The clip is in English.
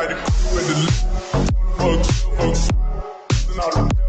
got the crew and the